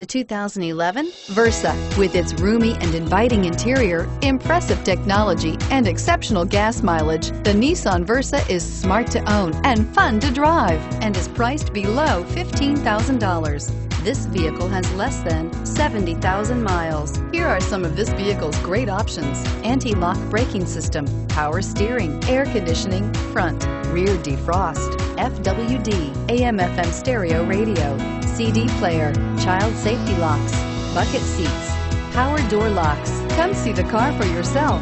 The 2011 Versa. With its roomy and inviting interior, impressive technology, and exceptional gas mileage, the Nissan Versa is smart to own and fun to drive and is priced below $15,000. This vehicle has less than 70,000 miles. Here are some of this vehicle's great options. Anti-lock braking system, power steering, air conditioning, front, rear defrost, FWD, AM FM stereo radio, CD player, child safety locks, bucket seats, power door locks. Come see the car for yourself.